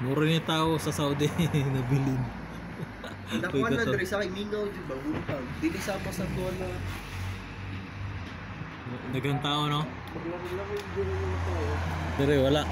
Mura ni tao sa Saudi nabilin. Nakuha na diri sa Mingaw jud baguntang. Dili sa pa sa tuwa Dagan tao no? Dere eh. wala.